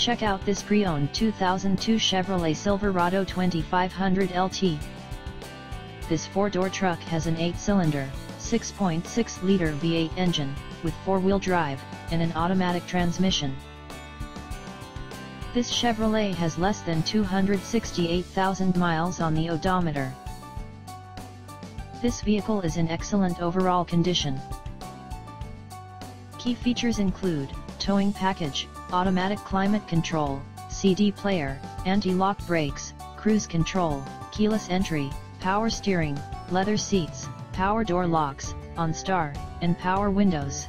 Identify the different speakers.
Speaker 1: Check out this pre-owned 2002 Chevrolet Silverado 2500 LT. This four-door truck has an 8-cylinder, 6.6-liter V8 engine, with four-wheel drive, and an automatic transmission. This Chevrolet has less than 268,000 miles on the odometer. This vehicle is in excellent overall condition. Key features include, towing package, automatic climate control, CD player, anti-lock brakes, cruise control, keyless entry, power steering, leather seats, power door locks, OnStar, and power windows.